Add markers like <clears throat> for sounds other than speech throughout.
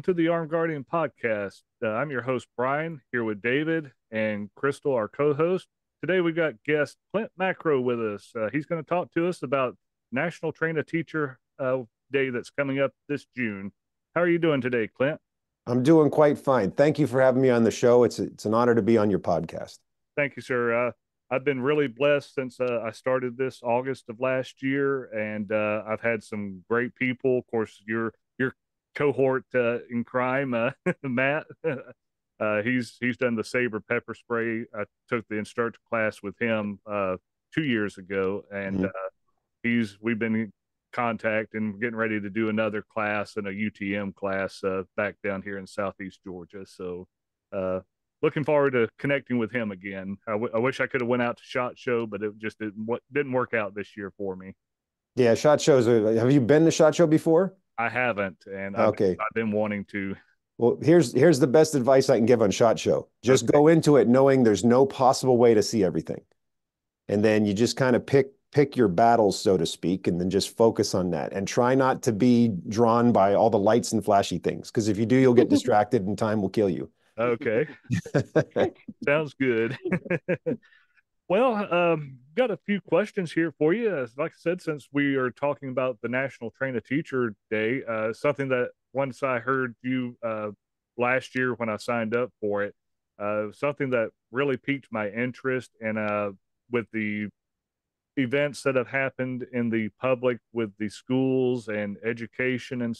Welcome to the Arm Guardian podcast. Uh, I'm your host, Brian, here with David and Crystal, our co host. Today we've got guest Klint Macro with us. Uh, he's going to talk to us about National Train a Teacher uh, Day that's coming up this June. How are you doing today, Klint? I'm doing quite fine. Thank you for having me on the show. It's it's an honor to be on your podcast. Thank you, sir. Uh, I've been really blessed since uh, I started this August of last year, and uh, I've had some great people. Of course, you're cohort uh, in crime, uh, <laughs> Matt. <laughs> Uh, he's he's done the SABRE pepper spray. I took the instructor class with him uh, two years ago, and mm-hmm. Uh, he's we've been in contact and getting ready to do another class and a UTM class uh, back down here in Southeast Georgia. So looking forward to connecting with him again. I, w- I wish I could have went out to Shot Show, but it just didn't didn't work out this year for me. Yeah, Shot Shows. Have you been to Shot Show before? I haven't, and okay. I've, I've been wanting to. Well, here's here's the best advice I can give on Shot Show. Just okay. go into it knowing there's no possible way to see everything, and then you just kind of pick pick your battles, so to speak, and then just focus on that. And try not to be drawn by all the lights and flashy things, because if you do, you'll get <laughs> distracted, and time will kill you. Okay, <laughs> sounds good. <laughs> Well, um, got a few questions here for you. As Like I said, since we are talking about the National Train a Teacher Day, uh, something that once I heard you uh, last year when I signed up for it, uh, something that really piqued my interest and uh, with the events that have happened in the public with the schools and education and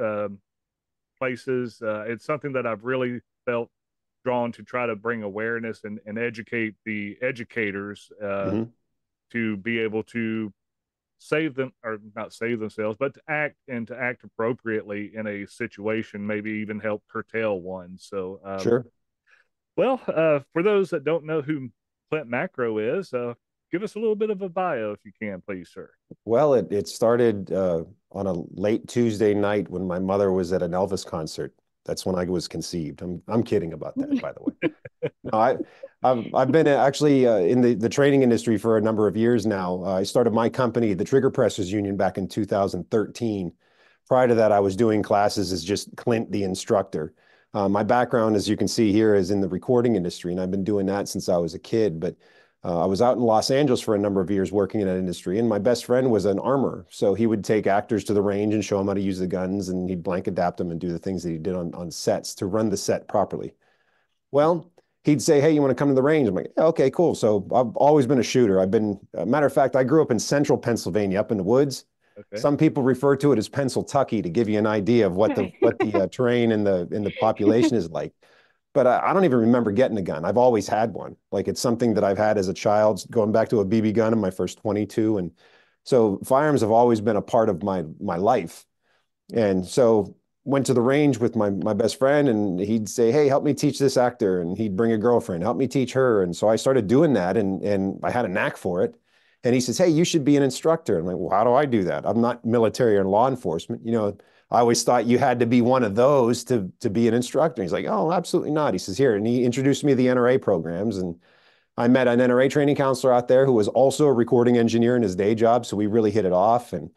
um, places. Uh, it's something that I've really felt drawn to try to bring awareness and, and educate the educators uh, mm-hmm. to be able to save them or not save themselves, but to act and to act appropriately in a situation, maybe even help curtail one. So, um, sure. Well, uh, for those that don't know who Klint Macro is, uh, give us a little bit of a bio if you can, please, sir. Well, it, it started uh, on a late Tuesday night when my mother was at an Elvis concert that's when I was conceived. I'm I'm kidding about that, by the way. <laughs> no, I I've I've been actually uh, in the the training industry for a number of years now. Uh, I started my company, the Trigger Pressers Union, back in 2013. Prior to that, I was doing classes as just Klint, the instructor. Uh, my background, as you can see here, is in the recording industry, and I've been doing that since I was a kid. But uh, I was out in Los Angeles for a number of years working in that industry, and my best friend was an armor. So he would take actors to the range and show them how to use the guns, and he'd blank adapt them and do the things that he did on, on sets to run the set properly. Well, he'd say, Hey, you want to come to the range? I'm like, Okay, cool. So I've always been a shooter. I've been, uh, matter of fact, I grew up in central Pennsylvania, up in the woods. Okay. Some people refer to it as Pennsyltucky to give you an idea of what the <laughs> what the uh, terrain and the in the population is like but I, I, don't even remember getting a gun. I've always had one. Like it's something that I've had as a child, going back to a BB gun in my first 22. And so firearms have always been a part of my my life. And so went to the range with my my best friend and he'd say, Hey, help me teach this actor. And he'd bring a girlfriend, help me teach her. And so I started doing that and and I had a knack for it. And he says, Hey, you should be an instructor. I'm like, well, how do I do that? I'm not military or law enforcement. You know, I always thought you had to be one of those to to be an instructor. He's like, oh, absolutely not. He says, here, and he introduced me to the NRA programs, and I met an NRA training counselor out there who was also a recording engineer in his day job, so we really hit it off. And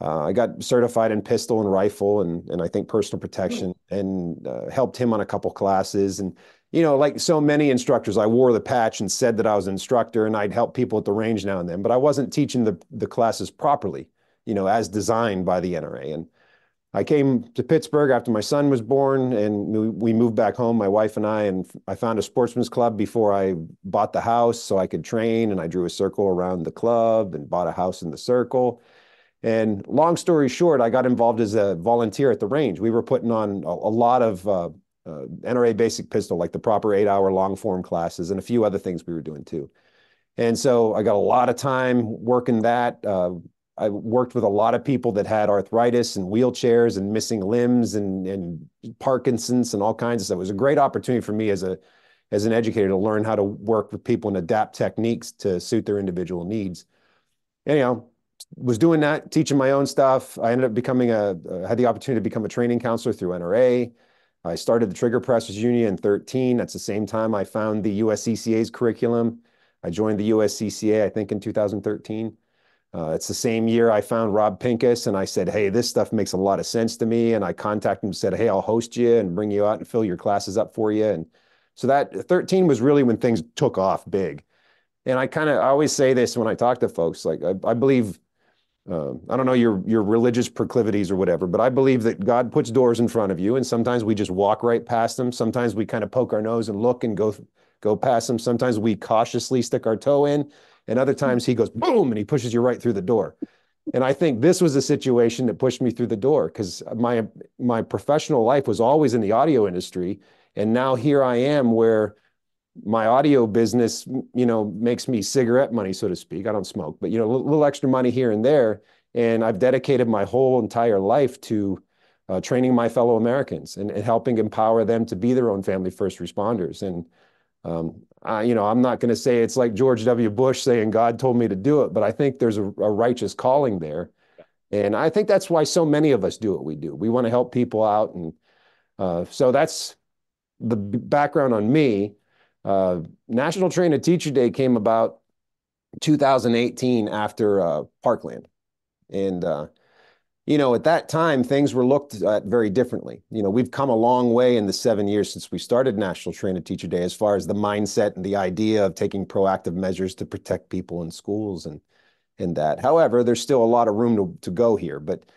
uh, I got certified in pistol and rifle, and and I think personal protection, and uh, helped him on a couple classes. And you know, like so many instructors, I wore the patch and said that I was an instructor, and I'd help people at the range now and then, but I wasn't teaching the the classes properly, you know, as designed by the NRA. And I came to Pittsburgh after my son was born, and we moved back home, my wife and I, and I found a sportsman's club before I bought the house so I could train. And I drew a circle around the club and bought a house in the circle. And long story short, I got involved as a volunteer at the range. We were putting on a, a lot of uh, uh, NRA basic pistol, like the proper eight hour long form classes, and a few other things we were doing too. And so I got a lot of time working that. Uh, I worked with a lot of people that had arthritis and wheelchairs and missing limbs and, and Parkinson's and all kinds of stuff. It was a great opportunity for me as a as an educator to learn how to work with people and adapt techniques to suit their individual needs. Anyhow, was doing that, teaching my own stuff. I ended up becoming a uh, had the opportunity to become a training counselor through NRA. I started the Trigger Pressers Union in 13. That's the same time I found the USCCA's curriculum. I joined the USCCA, I think, in 2013. Uh, it's the same year I found Rob Pincus and I said, Hey, this stuff makes a lot of sense to me. And I contacted him and said, Hey, I'll host you and bring you out and fill your classes up for you. And so that 13 was really when things took off big. And I kind of I always say this when I talk to folks, like I, I believe uh, I don't know your your religious proclivities or whatever, but I believe that God puts doors in front of you, and sometimes we just walk right past them. Sometimes we kind of poke our nose and look and go go past them. Sometimes we cautiously stick our toe in, and other times He goes boom and He pushes you right through the door. And I think this was a situation that pushed me through the door because my my professional life was always in the audio industry, and now here I am where my audio business, you know, makes me cigarette money, so to speak. I don't smoke, but you know, a little extra money here and there. And I've dedicated my whole entire life to uh, training my fellow Americans and, and, helping empower them to be their own family first responders. And um, I, you know, I'm not going to say it's like George W. Bush saying God told me to do it, but I think there's a, a righteous calling there. And I think that's why so many of us do what we do. We want to help people out. And uh, so that's the background on me. Uh, National Train a Teacher Day came about 2018 after uh, Parkland. And, uh, you know, at that time, things were looked at very differently. You know, we've come a long way in the seven years since we started National Train Teacher Day as far as the mindset and the idea of taking proactive measures to protect people in schools and, and that. However, there's still a lot of room to, to go here. But uh,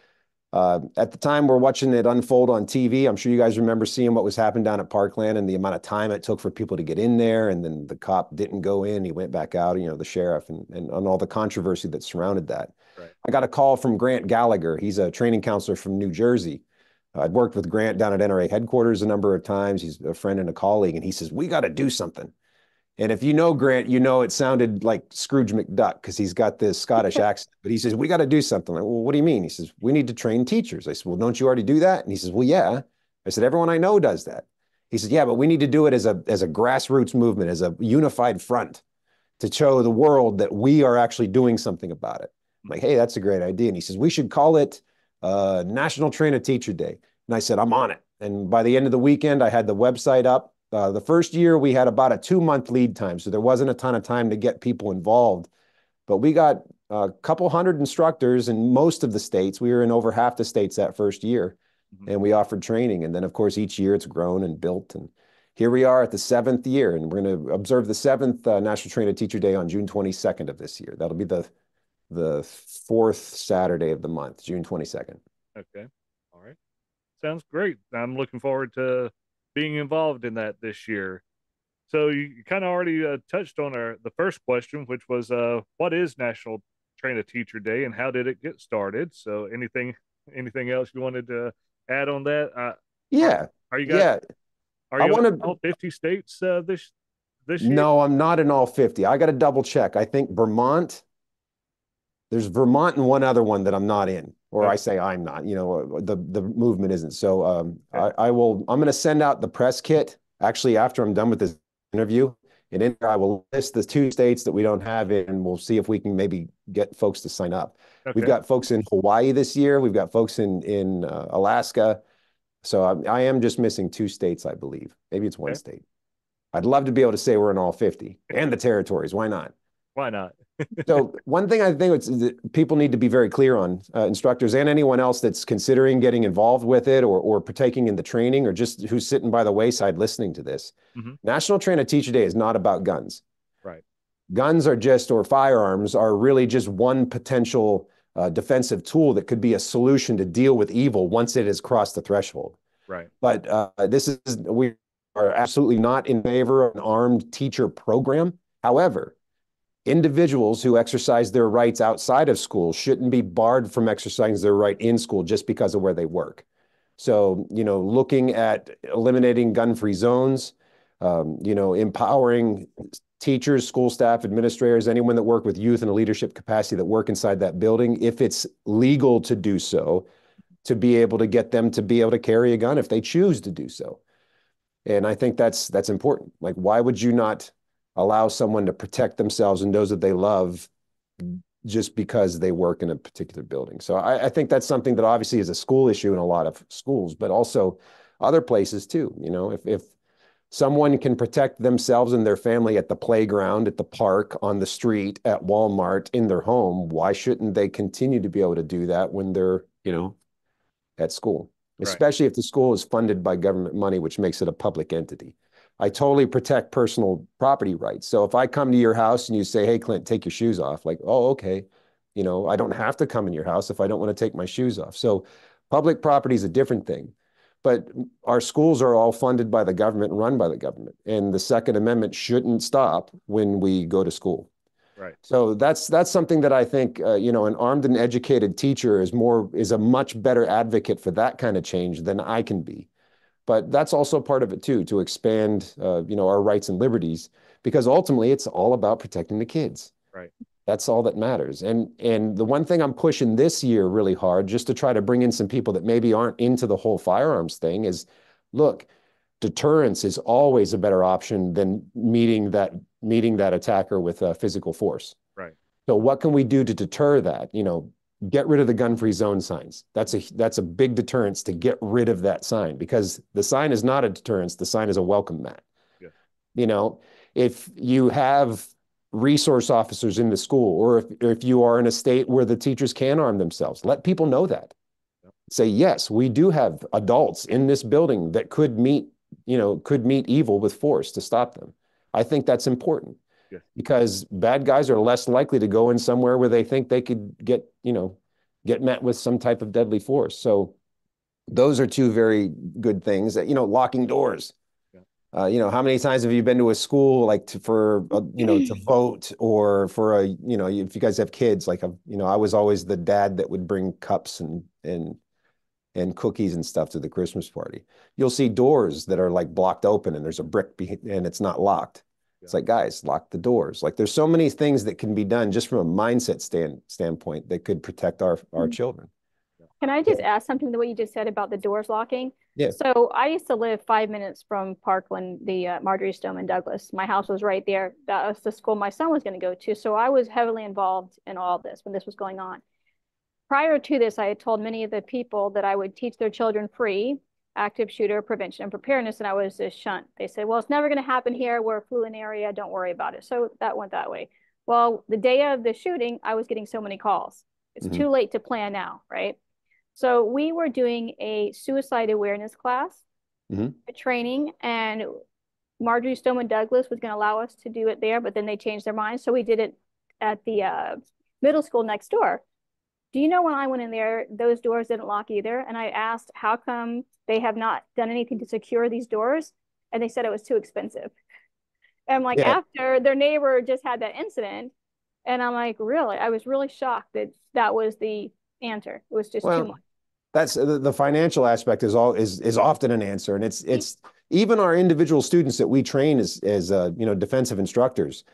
at the time we're watching it unfold on TV, I'm sure you guys remember seeing what was happening down at Parkland and the amount of time it took for people to get in there. And then the cop didn't go in, he went back out, you know, the sheriff and, and, and all the controversy that surrounded that. Right. I got a call from Grant Gallagher. He's a training counselor from New Jersey. Uh, I'd worked with Grant down at NRA headquarters a number of times. He's a friend and a colleague. And he says, We got to do something. And if you know Grant, you know it sounded like Scrooge McDuck because he's got this Scottish accent. But he says, We got to do something. Like, well, what do you mean? He says, We need to train teachers. I said, Well, don't you already do that? And he says, Well, yeah. I said, Everyone I know does that. He said, Yeah, but we need to do it as a as a grassroots movement, as a unified front to show the world that we are actually doing something about it. I'm like, hey, that's a great idea. And he says, we should call it uh, National Train a Teacher Day. And I said, I'm on it. And by the end of the weekend, I had the website up. Uh, the first year we had about a two month lead time, so there wasn't a ton of time to get people involved. But we got a couple hundred instructors in most of the states. We were in over half the states that first year, mm-hmm. and we offered training. And then, of course, each year it's grown and built. And here we are at the seventh year, and we're going to observe the seventh uh, National Train a Teacher Day on June 22nd of this year. That'll be the the fourth Saturday of the month, June 22nd. Okay. All right. Sounds great. I'm looking forward to being involved in that this year. So you, you kind of already uh, touched on our the first question, which was uh, what is National Train a Teacher Day and how did it get started? So anything anything else you wanted to add on that? Uh, yeah. Are, are you guys? Yeah. Are you I want to all 50 states uh, this this year? No, I'm not in all 50. I got to double check. I think Vermont. There's Vermont and one other one that I'm not in or I say I'm not, you know, the, the movement isn't. So um, I, I will, I'm going to send out the press kit actually after I'm done with this interview. And in there, I will list the two states that we don't have in, and we'll see if we can maybe get folks to sign up. Okay. We've got folks in Hawaii this year. We've got folks in in uh, Alaska. So I, I, am just missing two states, I believe. Maybe it's one okay. state. I'd love to be able to say we're in all 50 and the territories. Why not? Why not? <laughs> so one thing I think people need to be very clear on, uh, instructors and anyone else that's considering getting involved with it or, or partaking in the training or just who's sitting by the wayside listening to this. Mm-hmm. National Train a Teacher Day is not about guns. Right. Guns are just, or firearms are really just one potential uh, defensive tool that could be a solution to deal with evil once it has crossed the threshold. Right. But uh, this is, we are absolutely not in favor of an armed teacher program. However, individuals who exercise their rights outside of school shouldn't be barred from exercising their right in school just because of where they work. So, you know, looking at eliminating gun-free zones, um, you know, empowering teachers, school staff, administrators, anyone that work with youth in a leadership capacity that work inside that building, if it's legal to do so, to be able to get them to be able to carry a gun if they choose to do so. And I think that's that's important. Like, why would you not allow someone to protect themselves and those that they love just because they work in a particular building. So I, I, think that's something that obviously is a school issue in a lot of schools, but also other places too. You know, if if someone can protect themselves and their family at the playground, at the park, on the street, at Walmart, in their home, why shouldn't they continue to be able to do that when they're, you know, at school? Right. Especially if the school is funded by government money, which makes it a public entity. I totally protect personal property rights. So if I come to your house and you say, "Hey, Klint, take your shoes off," like, "Oh, okay," you know, I don't have to come in your house if I don't want to take my shoes off. So public property is a different thing but our schools are all funded by the government and run by the government. And the Second Amendment shouldn't stop when we go to school. Right. So that's that's something that I think uh, you know an armed and educated teacher is more is a much better advocate for that kind of change than I can be. But that's also part of it too to expand uh, you know our rights and liberties because ultimately it's all about protecting the kids. Right. That's all that matters. And and the one thing I'm pushing this year really hard, just to try to bring in some people that maybe aren't into the whole firearms thing, is look, deterrence is always a better option than meeting that meeting that attacker with uh, physical force. Right. So what can we do to deter that? You know, get rid of the gun-free zone signs. That's a that's a big deterrence to get rid of that sign because the sign is not a deterrence. The sign is a welcome mat. Yeah. You know, if you have resource officers in the school, or if, or if you are in a state where the teachers can arm themselves, let people know that. Say, yes, we do have adults in this building that could meet, you know, could meet evil with force to stop them. I think that's important yeah. because bad guys are less likely to go in somewhere where they think they could get, you know, get met with some type of deadly force. So those are two very good things that, you know, locking doors uh, you know, how many times have you been to a school like to, for uh, you know to <clears throat> vote or for a you know if you guys have kids like a, you know I was always the dad that would bring cups and and and cookies and stuff to the Christmas party. You'll see doors that are like blocked open and there's a brick behind, and it's not locked. Yeah. It's like guys, lock the doors. Like there's so many things that can be done just from a mindset stand standpoint that could protect our our mm-hmm. children. Can I just ask something to what you just said about the doors locking? Yeah. So I used to live five minutes from Parkland, the uh, Marjory Stoneman Douglas. My house was right there. That was the school my son was going to go to. So I was heavily involved in all this when this was going on. Prior to this, I had told many of the people that I would teach their children free active shooter prevention and preparedness, and I was just shunt. They said, well, it's never going to happen here. We're a fluent area. Don't worry about it. So that went that way. Well, the day of the shooting, I was getting so many calls. It's mm -hmm. too late to plan now, right? So we were doing a suicide awareness class, mm-hmm. a training, and Marjory Stoneman Douglas was going to allow us to do it there, but then they changed their mind. So we did it at the uh, middle school next door. Do you know when I went in there, those doors didn't lock either? And I asked, how come they have not done anything to secure these doors? And they said it was too expensive. And like yeah. after their neighbor just had that incident, and I'm like, really? I was really shocked that that was the answer. It was just well, too much that's the financial aspect is all is is often an answer and it's it's even our individual students that we train as as uh, you know defensive instructors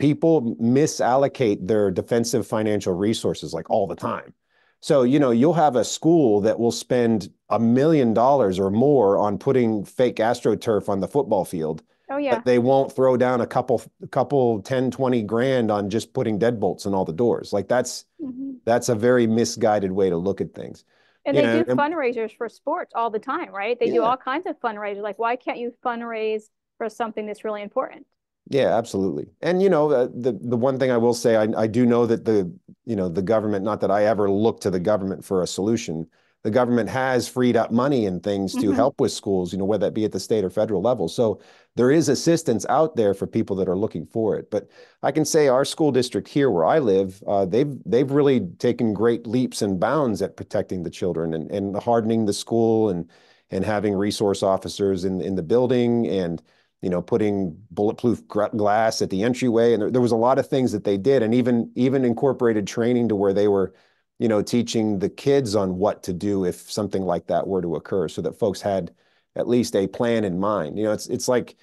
people misallocate their defensive financial resources like all the time so you know you'll have a school that will spend a million dollars or more on putting fake astroturf on the football field oh yeah but they won't throw down a couple a couple 10 20 grand on just putting deadbolts in all the doors like that's mm-hmm. that's a very misguided way to look at things and they know, do fundraisers for sports all the time, right? They yeah. do all kinds of fundraisers. Like, why can't you fundraise for something that's really important? Yeah, absolutely. And you know, uh, the the one thing I will say, I I do know that the you know the government. Not that I ever look to the government for a solution, the government has freed up money and things to mm-hmm. help with schools, you know, whether that be at the state or federal level. So there is assistance out there for people that are looking for it. But I can say our school district here where I live, uh, they've they've really taken great leaps and bounds at protecting the children and, and hardening the school and and having resource officers in in the building and you know putting bulletproof glass at the entryway and there, there was a lot of things that they did and even even incorporated training to where they were you know, teaching the kids on what to do if something like that were to occur so that folks had at least a plan in mind. You know, it's it's like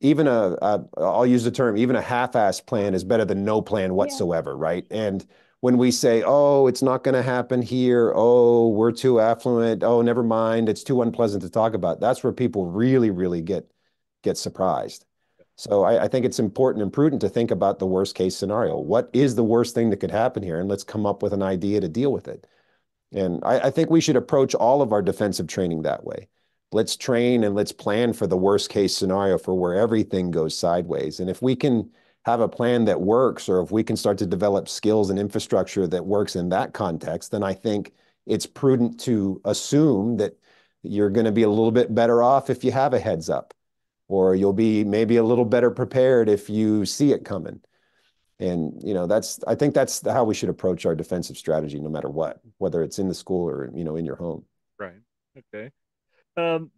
even a, a I'll use the term even a half-ass plan is better than no plan whatsoever, yeah. right? And when we say, "Oh, it's not going to happen here. Oh, we're too affluent. Oh, never mind. It's too unpleasant to talk about." That's where people really really get get surprised. So I, I, think it's important and prudent to think about the worst case scenario. What is the worst thing that could happen here? And let's come up with an idea to deal with it. And I, I think we should approach all of our defensive training that way. let's train and let's plan for the worst case scenario for where everything goes sideways. And if we can have a plan that works, or if we can start to develop skills and infrastructure that works in that context, then I think it's prudent to assume that you're going to be a little bit better off if you have a heads up, or you'll be maybe a little better prepared if you see it coming. And you know that's I think that's how we should approach our defensive strategy, no matter what, whether it's in the school or you know in your home. Right. Okay. Um,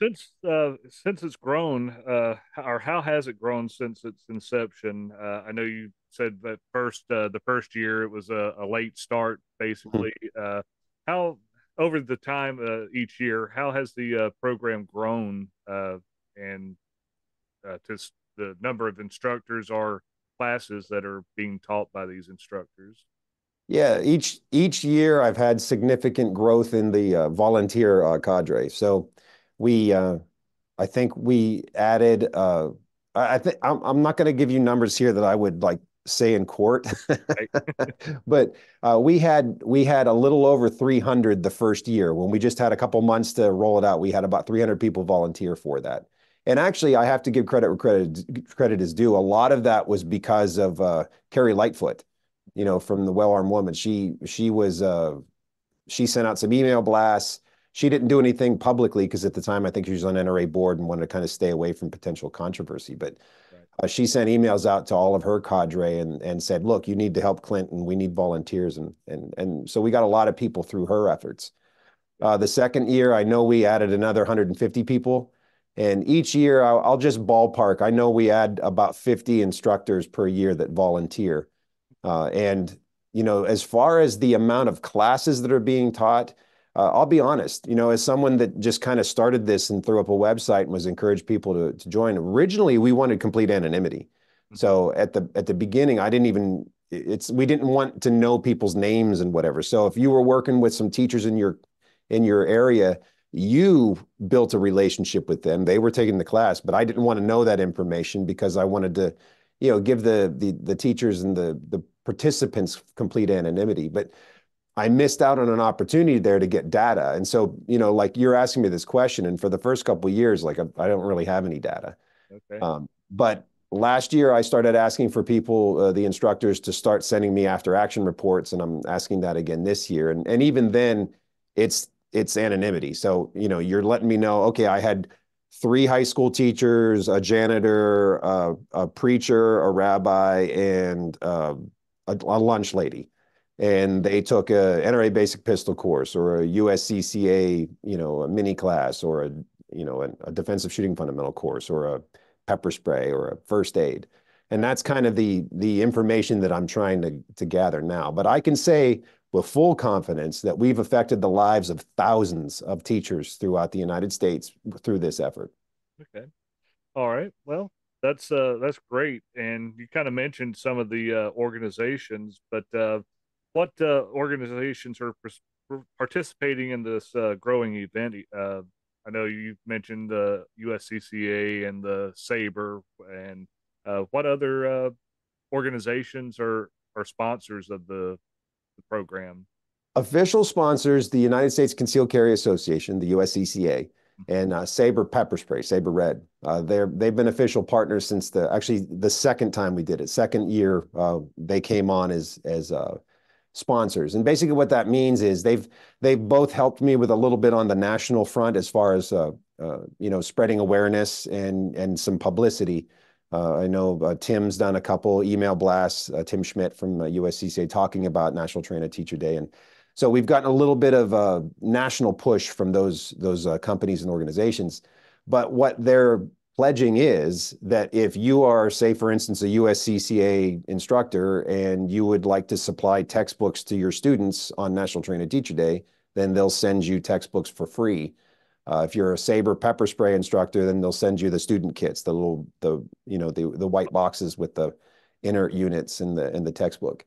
since uh, since it's grown, uh, or how has it grown since its inception? Uh, I know you said that first uh, the first year it was a, a late start, basically. Mm-hmm. Uh, how over the time uh, each year, how has the uh, program grown, uh, and uh, to the number of instructors or classes that are being taught by these instructors? Yeah, each each year I've had significant growth in the uh, volunteer uh, cadre. So we, uh, I think we added. Uh, I think I'm, I'm not going to give you numbers here that I would like say in court, <laughs> but uh, we had we had a little over 300 the first year when we just had a couple months to roll it out. We had about 300 people volunteer for that. And actually, I have to give credit where credit credit is due. A lot of that was because of uh, Carrie Lightfoot you know, from the well armed woman. She she was uh, she sent out some email blasts. She didn't do anything publicly because at the time I think she was on NRA board and wanted to kind of stay away from potential controversy. But right. uh, she sent emails out to all of her cadre and and said, "Look, you need to help Clinton. We need volunteers." And and and so we got a lot of people through her efforts. Uh, the second year, I know we added another 150 people. And each year, I'll, I'll, just ballpark. I know we add about 50 instructors per year that volunteer. Uh, and you know, as far as the amount of classes that are being taught, uh, I'll be honest. You know, as someone that just kind of started this and threw up a website and was encouraged people to to join, originally we wanted complete anonymity. Mm-hmm. So at the at the beginning, I didn't even it's we didn't want to know people's names and whatever. So if you were working with some teachers in your in your area, you built a relationship with them. They were taking the class, but I didn't want to know that information because I wanted to, you know, give the the the teachers and the the participants complete anonymity. But I missed out on an opportunity there to get data. And so, you know, like you're asking me this question, and for the first couple of years, like I, I don't really have any data. Okay. Um, but last year, I started asking for people, uh, the instructors, to start sending me after action reports, and I'm asking that again this year. And and even then, it's it's anonymity. So you know, you're letting me know, okay, I had three high school teachers, a janitor, uh, a preacher, a rabbi, and uh, a, a lunch lady and they took a NRA basic pistol course or a USCCA, you know, a mini class or a, you know, a, a, defensive shooting fundamental course or a pepper spray or a first aid. And that's kind of the the information that I'm trying to to gather now. But I can say with full confidence that we've affected the lives of thousands of teachers throughout the United States through this effort. Okay. All right. Well, that's uh that's great and you kind of mentioned some of the uh, organizations but uh, what uh, organizations are participating in this uh, growing event uh, i know you mentioned the uscca and the SABRE and uh, what other organizations are are sponsors of the, the program official sponsors the united states concealed carry association the uscca and uh, SABRE pepper spray, SABRE Red. Uh, they're they've been official partners since the actually the second time we did it. Second year uh, they came on as as uh, sponsors, and basically what that means is they've they've both helped me with a little bit on the national front as far as uh, uh, you know spreading awareness and and some publicity. Uh, I know uh, Tim's done a couple email blasts. Uh, Tim Schmidt from USCCA talking about National Train a Teacher Day and so we've gotten a little bit of a national push from those those uh, companies and organizations. But what they're pledging is that if you are, say, for instance, a USCCA instructor and you would like to supply textbooks to your students on National Train a Teacher Day, then they'll send you textbooks for free. Uh, if you're a SABRE pepper spray instructor, then they'll send you the student kits, the little, the you know, the the white boxes with the inert units in the in the textbook.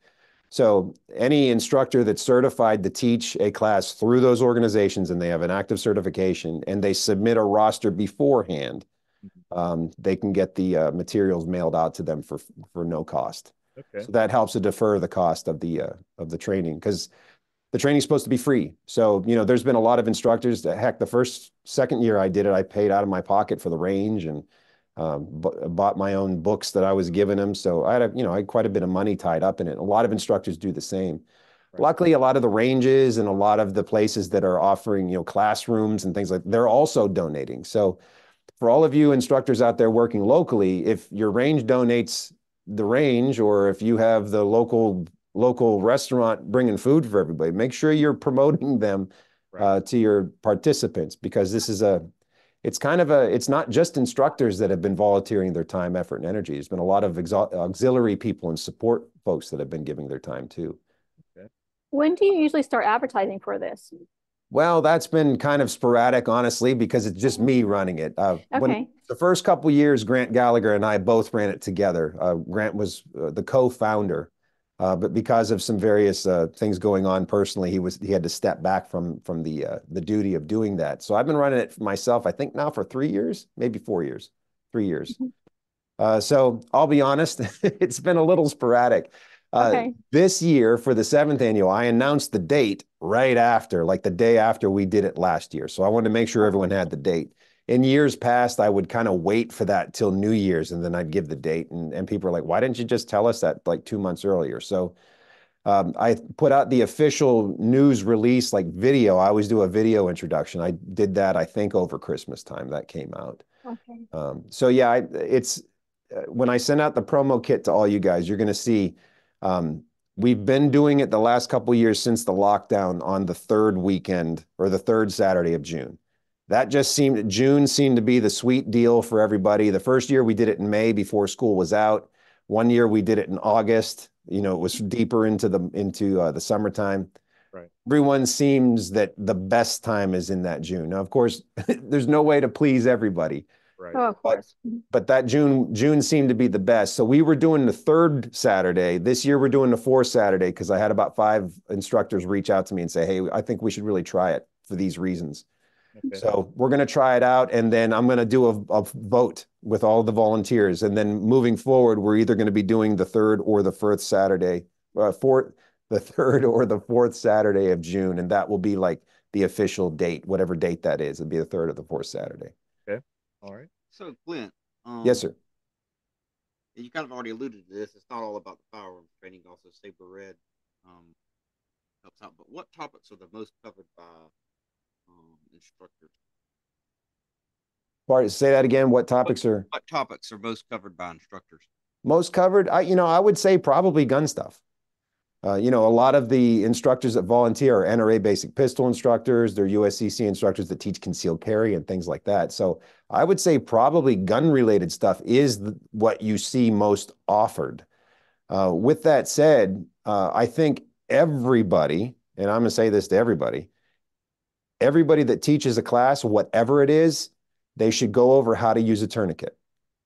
So any instructor that's certified to teach a class through those organizations and they have an active certification and they submit a roster beforehand, mm-hmm. um, they can get the uh, materials mailed out to them for for no cost. Okay. So that helps to defer the cost of the uh, of the training because the training's supposed to be free. So, you know, there's been a lot of instructors that, heck, the first, second year I did it, I paid out of my pocket for the range and um, bought my own books that I was giving them. So I had, a, you know, I had quite a bit of money tied up in it. A lot of instructors do the same. Right. Luckily, a lot of the ranges and a lot of the places that are offering, you know, classrooms and things like they're also donating. So for all of you instructors out there working locally, if your range donates the range, or if you have the local local restaurant bringing food for everybody, make sure you're promoting <laughs> them right. uh, to your participants because this is a it's kind of a it's not just instructors that have been volunteering their time effort and energy there's been a lot of auxiliary people and support folks that have been giving their time too okay. when do you usually start advertising for this well that's been kind of sporadic honestly because it's just me running it uh, okay. when the first couple years grant gallagher and i both ran it together uh, grant was uh, the co-founder uh, but because of some various uh, things going on personally, he was he had to step back from from the uh, the duty of doing that. So I've been running it myself. I think now for three years, maybe four years, three years. Mm-hmm. Uh, so I'll be honest, <laughs> it's been a little sporadic. Uh, okay. This year for the seventh annual, I announced the date right after, like the day after we did it last year. So I wanted to make sure everyone had the date in years past, I would kind of wait for that till New Year's and then I'd give the date. And, and people are like, why didn't you just tell us that like two months earlier? So um, I put out the official news release, like video. I always do a video introduction. I did that, I think, over Christmas time. That came out. Okay. Um, so yeah, I, it's uh, when I send out the promo kit to all you guys, you're going to see. Um, we've been doing it the last couple years since the lockdown on the third weekend or the third Saturday of June that just seemed June seemed to be the sweet deal for everybody. The first year we did it in May before school was out. One year we did it in August. You know, it was deeper into the into uh, the summertime. Right. Everyone seems that the best time is in that June. Now, of course, <laughs> there's no way to please everybody. Right. Oh, of course. But, but that June June seemed to be the best. So we were doing the third Saturday. This year we're doing the fourth Saturday because I had about five instructors reach out to me and say, "Hey, I think we should really try it for these reasons." Okay. So we're going to try it out, and then I'm going to do a, a, vote with all the volunteers, and then moving forward, we're either going to be doing the third or the fourth Saturday, uh, fourth, the <laughs> third or the fourth Saturday of June, and that will be like the official date, whatever date that is. It'd be the third or the fourth Saturday. Okay, all right. So Klint, um, yes, sir. You kind of already alluded to this. It's not all about the firearms training. Also, SABRE Red um, helps out. But what topics are the most covered by um, instructors. Part, say that again. What topics what, are what topics are most covered by instructors? Most covered, I you know I would say probably gun stuff. Uh, you know, a lot of the instructors that volunteer are NRA basic pistol instructors. They're USCC instructors that teach concealed carry and things like that. So I would say probably gun related stuff is what you see most offered. Uh, with that said, uh, I think everybody, and I'm going to say this to everybody, everybody that teaches a class, whatever it is, they should go over how to use a tourniquet.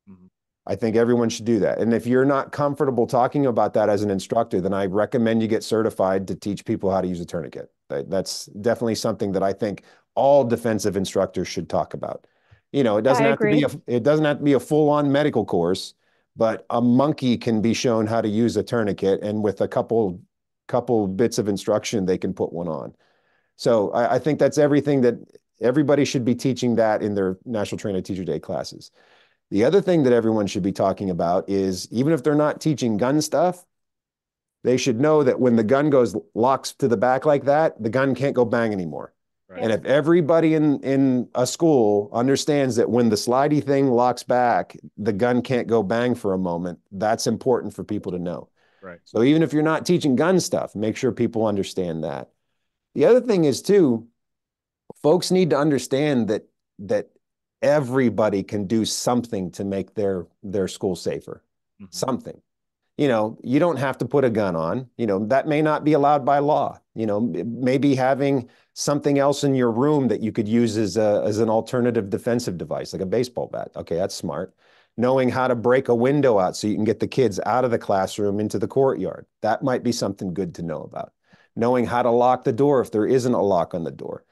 Mm-hmm. I think everyone should do that. And if you're not comfortable talking about that as an instructor, then I recommend you get certified to teach people how to use a tourniquet. That's definitely something that I think all defensive instructors should talk about. You know, it doesn't I have agree. to be a it doesn't have to be a full-on medical course, but a monkey can be shown how to use a tourniquet and with a couple couple bits of instruction they can put one on. So I, I think that's everything that everybody should be teaching that in their National Train a Teacher Day classes. The other thing that everyone should be talking about is even if they're not teaching gun stuff, they should know that when the gun goes locks to the back like that, the gun can't go bang anymore. Right. And if everybody in in a school understands that when the slidey thing locks back, the gun can't go bang for a moment, that's important for people to know. Right. So even if you're not teaching gun stuff, make sure people understand that. The other thing is too, folks need to understand that that everybody can do something to make their their school safer. Mm-hmm. Something. You know, you don't have to put a gun on. You know, that may not be allowed by law. You know, maybe having something else in your room that you could use as a as an alternative defensive device, like a baseball bat. Okay, that's smart. Knowing how to break a window out so you can get the kids out of the classroom into the courtyard. That might be something good to know about knowing how to lock the door if there isn't a lock on the door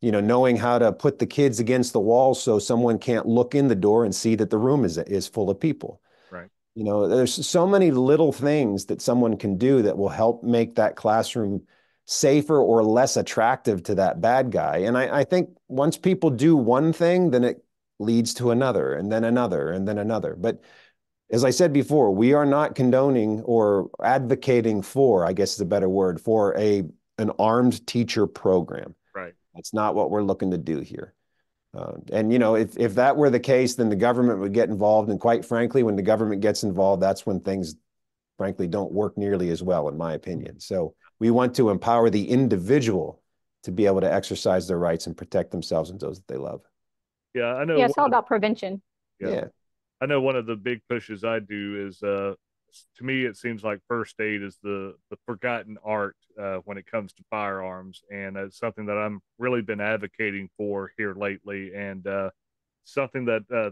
you know knowing how to put the kids against the wall so someone can't look in the door and see that the room is is full of people right you know there's so many little things that someone can do that will help make that classroom safer or less attractive to that bad guy. And I, I think once people do one thing, then it leads to another and then another and then another. But as I said before, we are not condoning or advocating for, I guess is a better word, for a an armed teacher program. Right. That's not what we're looking to do here. Uh, and you know, if if that were the case, then the government would get involved. And quite frankly, when the government gets involved, that's when things, frankly, don't work nearly as well, in my opinion. So we want to empower the individual to be able to exercise their rights and protect themselves and those that they love. Yeah, I know. Yeah, it's all about prevention. Yeah. yeah. I know one of the big pushes I do is uh to me it seems like first aid is the the forgotten art uh, when it comes to firearms and it's something that I'm really been advocating for here lately and uh, something that uh,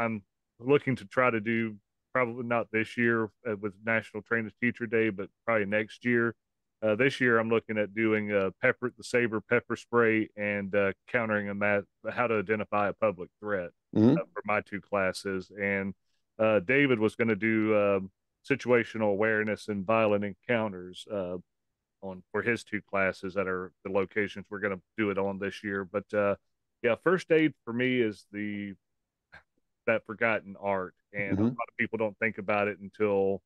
I'm looking to try to do probably not this year uh, with National Trainers Teacher Day but probably next year. Uh, this year, I'm looking at doing pepper, the SABRE pepper spray, and countering a at how to identify a public threat Mhm. uh, for my two classes. And uh, David was going to do um, situational awareness and violent encounters uh, on for his two classes that are the locations we're going to do it on this year. But uh, yeah, first aid for me is the that forgotten art, and a Mhm. lot of people don't think about it until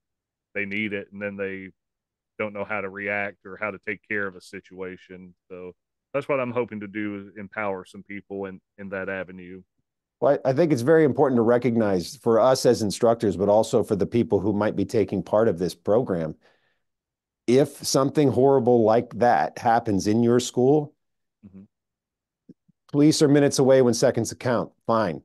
they need it, and then they don't know how to react or how to take care of a situation. So that's what I'm hoping to do is empower some people in in that avenue. Well, I think it's very important to recognize for us as instructors, but also for the people who might be taking part of this program. If something horrible like that happens in your school, Mhm. police are minutes away when seconds count, fine.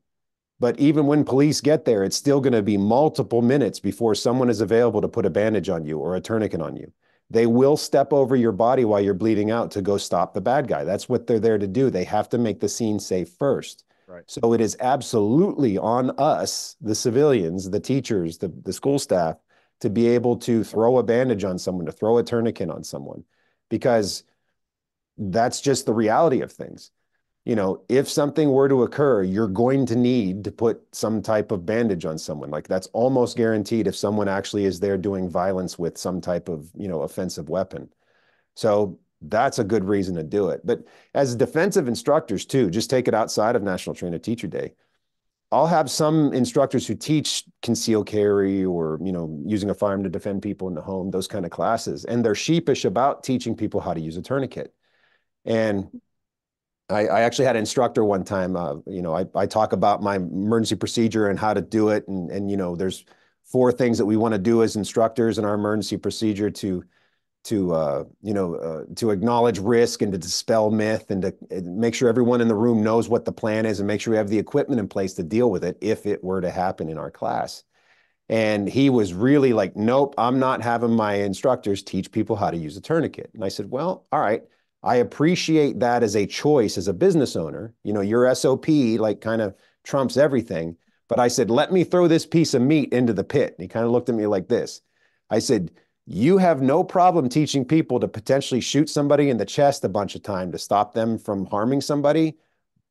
But even when police get there, it's still going to be multiple minutes before someone is available to put a bandage on you or a tourniquet on you. They will step over your body while you're bleeding out to go stop the bad guy. That's what they're there to do. They have to make the scene safe first. Right. So it is absolutely on us, the civilians, the teachers, the, the school staff, to be able to throw a bandage on someone, to throw a tourniquet on someone, because that's just the reality of things. You know, if something were to occur, you're going to need to put some type of bandage on someone. Like that's almost guaranteed if someone actually is there doing violence with some type of, you know, offensive weapon. So that's a good reason to do it. But as defensive instructors too, just take it outside of National Train a Teacher Day. I'll have some instructors who teach concealed carry or, you know, using a firearm to defend people in the home, those kind of classes. And they're sheepish about teaching people how to use a tourniquet. And I, I actually had an instructor one time, uh, you know, I, I talk about my emergency procedure and how to do it. And, and, you know, there's four things that we want to do as instructors in our emergency procedure to, to, uh, you know, uh, to acknowledge risk and to dispel myth and to make sure everyone in the room knows what the plan is and make sure we have the equipment in place to deal with it if it were to happen in our class. And he was really like, nope, I'm not having my instructors teach people how to use a tourniquet. And I said, well, all right. I appreciate that as a choice as a business owner. You know, your SOP like kind of trumps everything. But I said, let me throw this piece of meat into the pit. And he kind of looked at me like this. I said, you have no problem teaching people to potentially shoot somebody in the chest a bunch of time to stop them from harming somebody,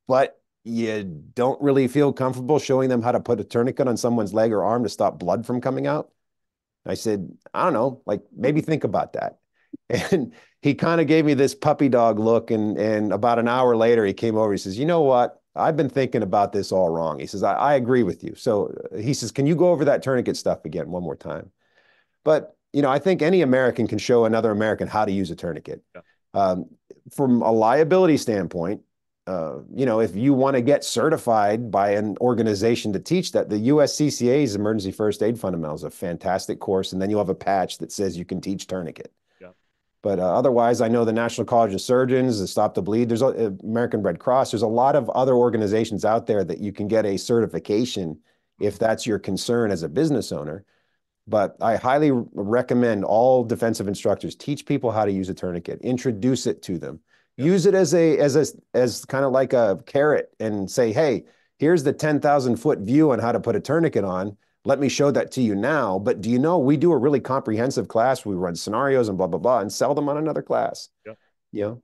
but you don't really feel comfortable showing them how to put a tourniquet on someone's leg or arm to stop blood from coming out. I said, I don't know, like maybe think about that. <laughs> And he kind of gave me this puppy dog look. And, and about an hour later, he came over. He says, You know what? I've been thinking about this all wrong. He says, I, I agree with you. So uh, he says, Can you go over that tourniquet stuff again one more time? But, you know, I think any American can show another American how to use a tourniquet. Yeah. Um, from a liability standpoint, uh, you know, if you want to get certified by an organization to teach that, the USCCA's Emergency First Aid Fundamentals is a fantastic course, and then you'll have a patch that says you can teach tourniquet. Yeah. But uh, otherwise, I know the National College of Surgeons, the Stop the Bleed, there's a, uh, American Red Cross, there's a lot of other organizations out there that you can get a certification if that's your concern as a business owner. But I highly recommend all defensive instructors teach people how to use a tourniquet, introduce it to them use it as a as a as kind of like a carrot and say hey here's the 10,000 foot view on how to put a tourniquet on let me show that to you now but do you know we do a really comprehensive class we run scenarios and blah blah blah and sell them on another class Yep. you know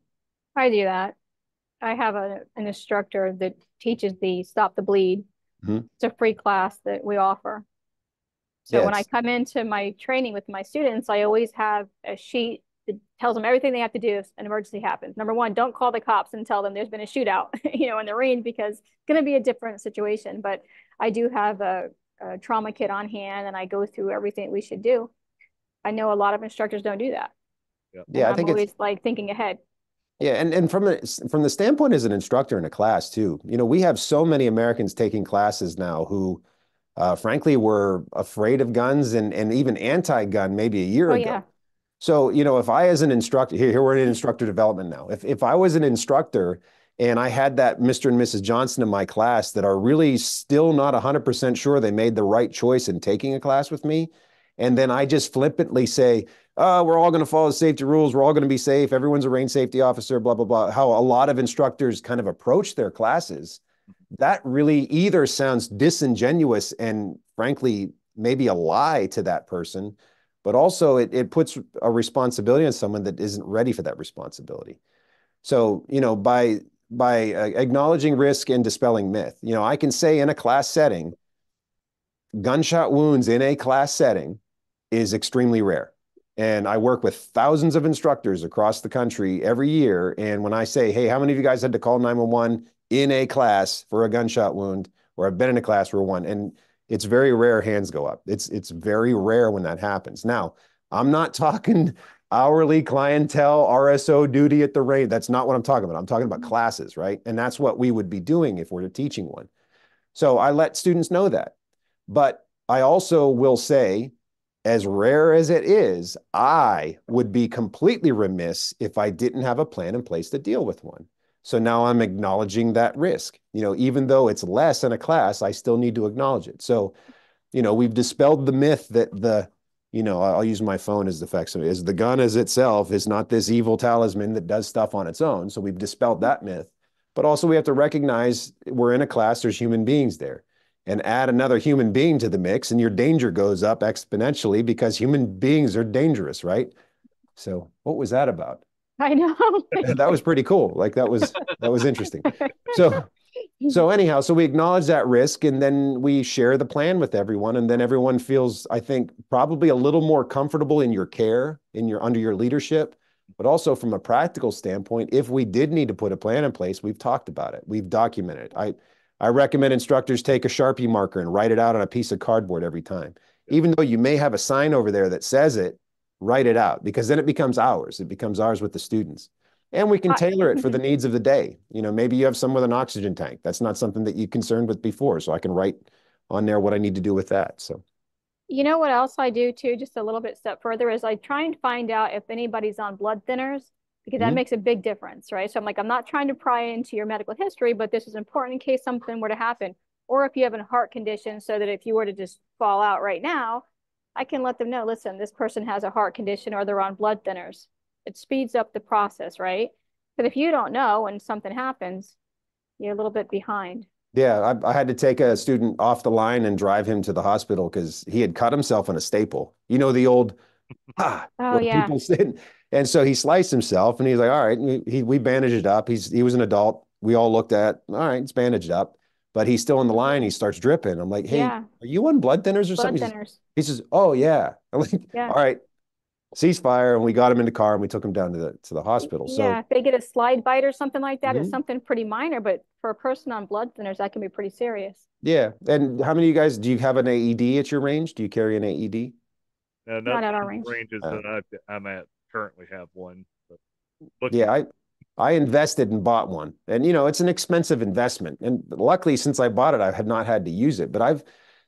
I do that. I have a, an instructor that teaches the Stop the Bleed. Mhm. It's a free class that we offer. So when I come into my training with my students, I always have a sheet that tells them everything they have to do if an emergency happens. Number one, don't call the cops and tell them there's been a shootout, <laughs> you know, in the range because it's going to be a different situation. But I do have a, a trauma kit on hand and I go through everything we should do. I know a lot of instructors don't do that. Yeah, yeah I'm I think always it's like thinking ahead. Yeah, and, and from a, from the standpoint as an instructor in a class too, you know, we have so many Americans taking classes now who, uh, frankly, we were afraid of guns and and even anti-gun maybe a year Oh ago. yeah. So, you know, if I as an instructor, here, here we're in instructor development now. If if I was an instructor and I had that Mr. and Mrs. Johnson in my class that are really still not 100% sure they made the right choice in taking a class with me, and then I just flippantly say, oh, we're all going to follow the safety rules. We're all going to be safe. Everyone's a range safety officer, blah, blah, blah. How a lot of instructors kind of approach their classes. That really either sounds disingenuous and frankly, maybe a lie to that person, but also it, it puts a responsibility on someone that isn't ready for that responsibility. So, you know, by by uh, acknowledging risk and dispelling myth, you know, I can say in a class setting, gunshot wounds in a class setting is extremely rare. And I work with thousands of instructors across the country every year. And when I say, hey, how many of you guys had to call 911 in a class for a gunshot wound, or I've been in a class for one, and it's very rare hands go up. It's it's very rare when that happens. Now, I'm not <laughs> talking hourly clientele, RSO duty at the range. That's not what I'm talking about. I'm talking about mm-hmm. classes, right? And that's what we would be doing if we're teaching one. So I let students know that. But I also will say, as rare as it is, I would be completely remiss if I didn't have a plan in place to deal with one. So now I'm acknowledging that risk. You know, even though it's less in a class, I still need to acknowledge it. So, you know, we've dispelled the myth that the, you know, I'll use my phone as the facsimile, is the gun as itself is not this evil talisman that does stuff on its own. So we've dispelled that myth. But also we have to recognize we're in a class, there's human beings there and add another human being to the mix and your danger goes up exponentially because human beings are dangerous, right? So what was that about? <laughs> I know. that was pretty cool. Like that was that was interesting. <laughs> So so anyhow, so we acknowledge that risk and then we share the plan with everyone and then everyone feels I think probably a little more comfortable in your care, in your under your leadership, but also from a practical standpoint, if we did need to put a plan in place, we've talked about it. We've documented it. I I recommend instructors take a Sharpie marker and write it out on a piece of cardboard every time. Even though you may have a sign over there that says it, write it out because then it becomes ours. It becomes ours with the students. And we can tailor it for the needs of the day. You know, maybe you have some with an oxygen tank. That's not something that you concerned with before. So I can write on there what I need to do with that. So You know what else I do too, just a little bit step further, is I try and find out if anybody's on blood thinners because that Mhm. makes a big difference, right? So I'm like, I'm not trying to pry into your medical history, but this is important in case something were to happen. Or if you have a heart condition, so that if you were to just fall out right now, I can let them know, listen, this person has a heart condition or they're on blood thinners. It speeds up the process, right? But if you don't know when something happens, you're a little bit behind. yeah, I, I had to take a student off the line and drive him to the hospital because he had cut himself on a staple. You know, the old <laughs> ah, Oh, yeah. And so he sliced himself and he's like, all right, and he, we bandaged it up. He's, he was an adult. We all looked at, all right, it's bandaged up, but he's still in the line. He starts dripping. I'm like, hey, Yeah. are you on blood thinners or Blood something? He says, thinners. he says, oh yeah. <laughs> I'm like, Yeah. all right, ceasefire. And we got him in the car and we took him down to the, to the hospital. So Yeah, if they get a slide bite or something like that, it's Mhm. something pretty minor, but for a person on blood thinners, that can be pretty serious. yeah. And how many of you guys, do you have an AED at your range? Do you carry an AED? Uh, Not at our range. Ranges Uh, that I, I'm at currently have one. But looking- Yeah, I I invested and bought one. And you know, it's an expensive investment. And luckily since I bought it, I have not had to use it. But I've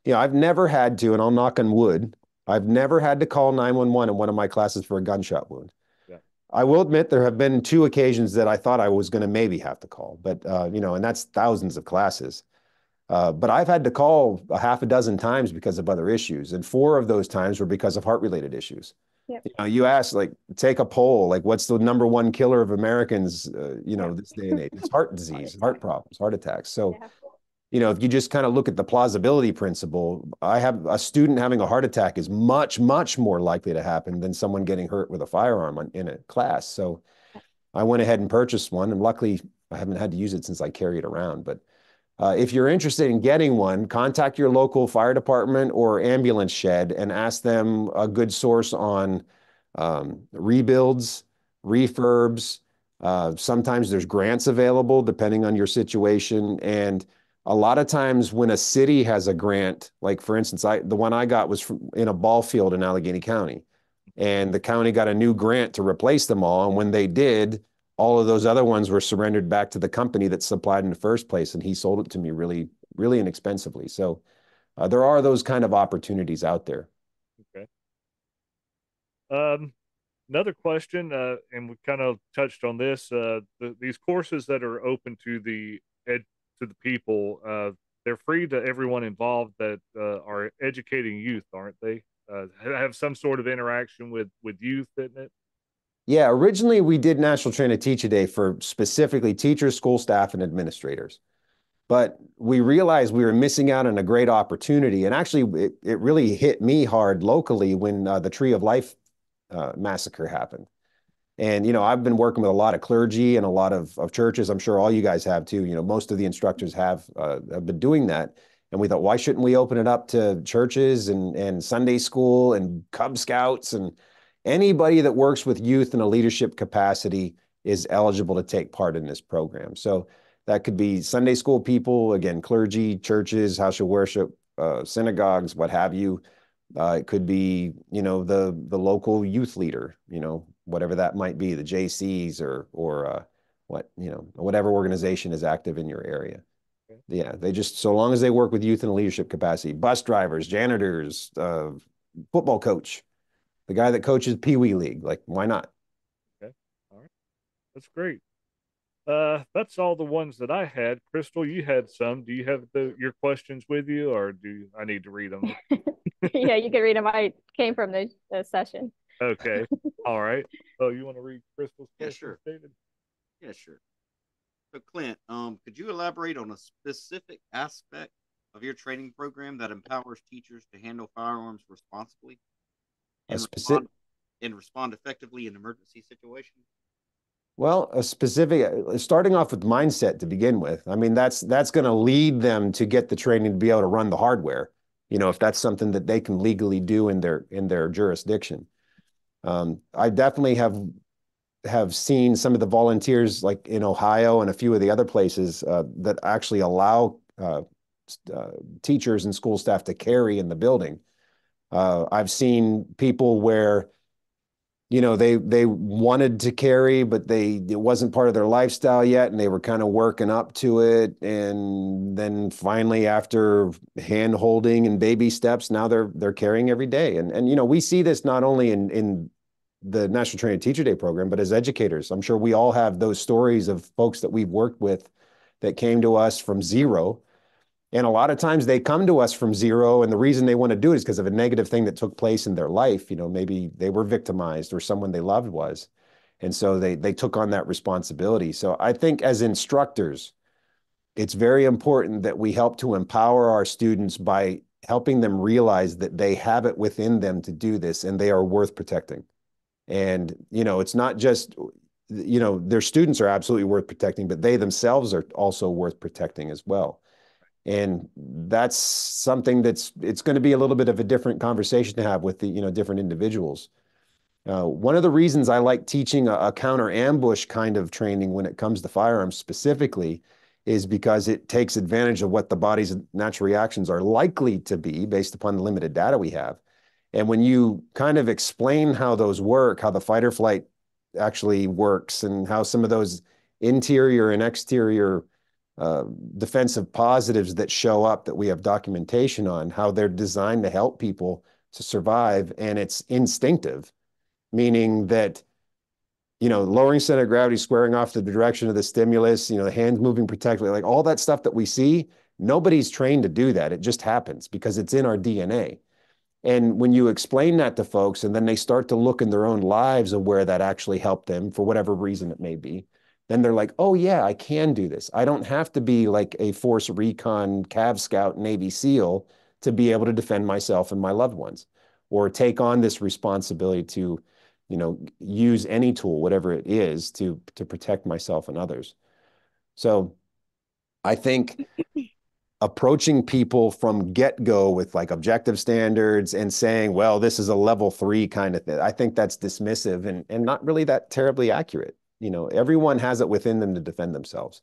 you know, I've never had to, and I'll knock on wood, I've never had to call 911 in one of my classes for a gunshot wound. Yeah. I will admit there have been two occasions that I thought I was going to maybe have to call, but uh, you know, and that's thousands of classes. Uh, but I've had to call a half a dozen times because of other issues, and four of those times were because of heart-related issues. Yep. You know, you ask like, take a poll, like, what's the number one killer of Americans? Uh, you know, this day and age, it's heart <laughs> disease, heart problems, heart attacks. So, Yeah. you know, if you just kind of look at the plausibility principle, I have a student having a heart attack is much, much more likely to happen than someone getting hurt with a firearm on, in a class. So I went ahead and purchased one, and luckily I haven't had to use it since I carry it around. But uh, if you're interested in getting one, contact your local fire department or ambulance shed and ask them a good source on um, rebuilds, refurbs. Uh, sometimes there's grants available depending on your situation. And a lot of times when a city has a grant, like for instance, I the one I got was from, in a ball field in Allegheny County, and the county got a new grant to replace them all. And when they did, all of those other ones were surrendered back to the company that supplied in the first place, and he sold it to me really, really inexpensively. So uh, there are those kind of opportunities out there. Okay. Um, another question, uh, and we kind of touched on this. Uh, the, these courses that are open to the ed to the people, uh, they're free to everyone involved that uh, are educating youth, aren't they? Uh, have some sort of interaction with with youth, isn't it? Yeah, originally we did National Train a Teacher Day for specifically teachers, school staff, and administrators. But we realized we were missing out on a great opportunity. And actually, it, it really hit me hard locally when uh, the Tree of Life uh, massacre happened. And, you know, I've been working with a lot of clergy and a lot of, of churches. I'm sure all you guys have too. You know, most of the instructors have, uh, have been doing that. And we thought, why shouldn't we open it up to churches and, and Sunday school and Cub Scouts and anybody that works with youth in a leadership capacity is eligible to take part in this program. So that could be Sunday school people, again, clergy, churches, house of worship, uh, synagogues, what have you. Uh, it could be, you know, the the local youth leader, you know, whatever that might be, the JCs or or uh, what, you know, whatever organization is active in your area. Okay. Yeah, they just so long as they work with youth in a leadership capacity, bus drivers, janitors, uh, football coach, the guy that coaches Pee Wee League. Like, why not? Okay. All right. That's great. Uh, that's all the ones that I had. Crystal, you had some. Do you have the, your questions with you, or do I need to read them? <laughs> yeah, you can read them. I came from the, the session. Okay. <laughs> all right. So you want to read Crystal's questions, yeah, sure. David? Yeah, sure. So Klint, um, could you elaborate on a specific aspect of your training program that empowers teachers to handle firearms responsibly? And, specific... respond, and respond effectively in emergency situations? Well, a specific starting off with mindset to begin with. I mean, that's that's going to lead them to get the training to be able to run the hardware. You know, if that's something that they can legally do in their in their jurisdiction. Um, I definitely have have seen some of the volunteers, like in Ohio and a few of the other places, uh, that actually allow uh, uh, teachers and school staff to carry in the building. Uh, I've seen people where, you know, they they wanted to carry, but they it wasn't part of their lifestyle yet, and they were kind of working up to it. And then finally, after hand holding and baby steps, now they're they're carrying every day. And and you know, we see this not only in in the National Train a Teacher Day program, but as educators, I'm sure we all have those stories of folks that we've worked with that came to us from zero and a lot of times they come to us from zero, and the reason they want to do it is because of a negative thing that took place in their life. You know, maybe they were victimized or someone they loved was. And so they they took on that responsibility. So I think as instructors, it's very important that we help to empower our students by helping them realize that they have it within them to do this and they are worth protecting. And you know, it's not just you know, their students are absolutely worth protecting, but they themselves are also worth protecting as well and that's something that's it's going to be a little bit of a different conversation to have with the you know different individuals. Uh, one of the reasons i like teaching a, a, counter ambush kind of training when it comes to firearms specifically is because it takes advantage of what the body's natural reactions are likely to be based upon the limited data we have. And when you kind of explain how those work how the fight or flight actually works and how some of those interior and exterior uh, defensive positives that show up that we have documentation on, how they're designed to help people to survive. And it's instinctive, meaning that, you know, lowering center of gravity, squaring off to the direction of the stimulus, you know, the hands moving protectively, like all that stuff that we see, nobody's trained to do that. It just happens because it's in our DNA. And when you explain that to folks and then they start to look in their own lives of where that actually helped them for whatever reason it may be, then they're like, oh yeah, I can do this. I don't have to be like a force recon Cav Scout Navy SEAL to be able to defend myself and my loved ones, or take on this responsibility to, you know, use any tool, whatever it is, to to protect myself and others. So, I think <laughs> approaching people from get-go with like objective standards and saying, well, this is a level three kind of thing. I think that's dismissive and, and not really that terribly accurate. You know, everyone has it within them to defend themselves.